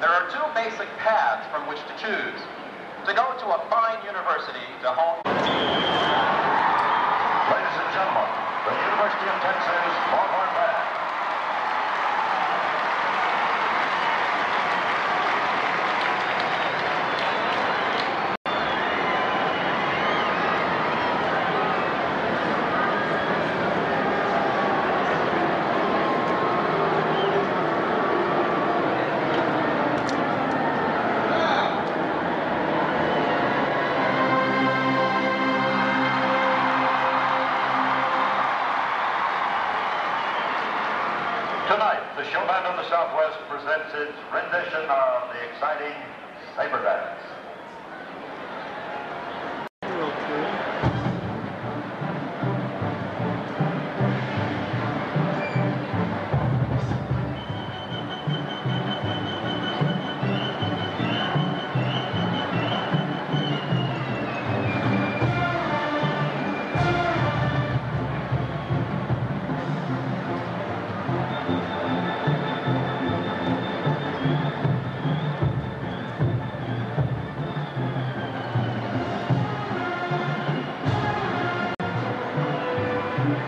there are two basic paths from which to choose. To go to a fine university to hone... Ladies and gentlemen, the University of Texas Longhorn Band. Tonight, the show band of the Southwest presents its rendition of the exciting Saber Dance.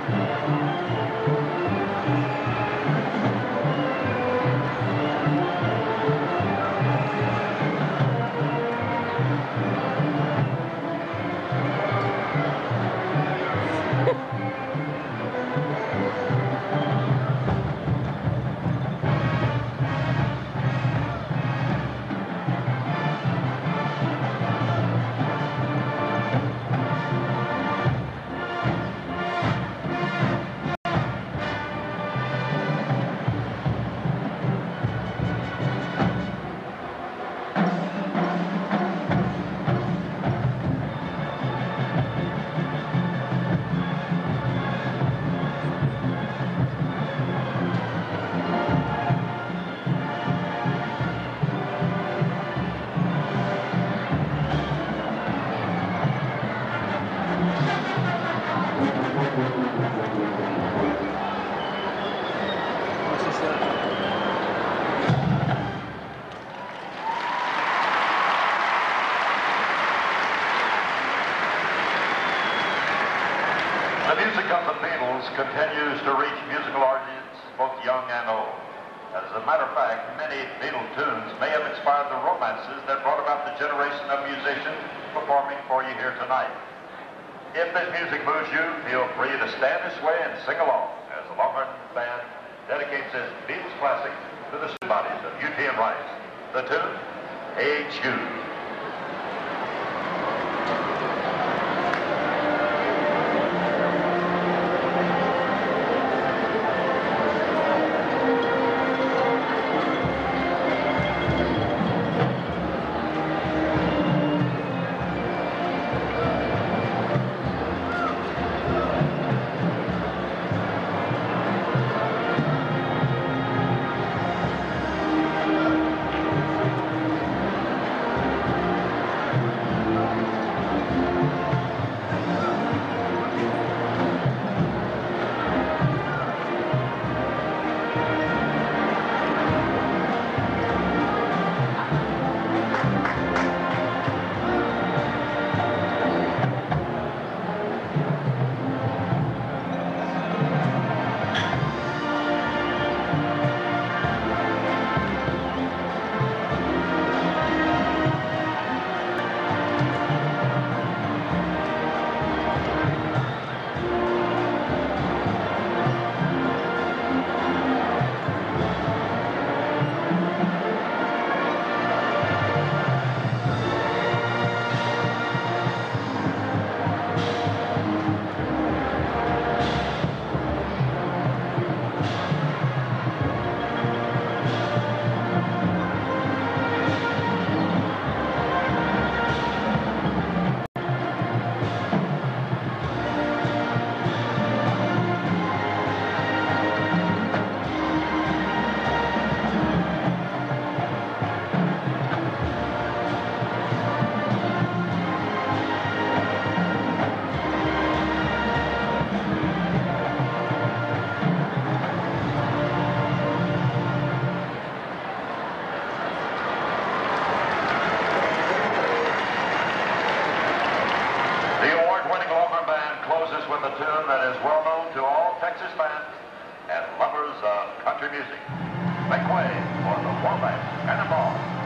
The music of the Beatles continues to reach musical audiences, both young and old. As a matter of fact, many Beatle tunes may have inspired the romances that brought about the generation of musicians performing for you here tonight. If this music moves you, feel free to stand this way and sing along as the Longhorn Band dedicates this Beatles classic to the bodies of U.T. and Rice. The tune, Hey Jude. As well known to all Texas fans and lovers of country music. Make way for the Wabash Cannonball.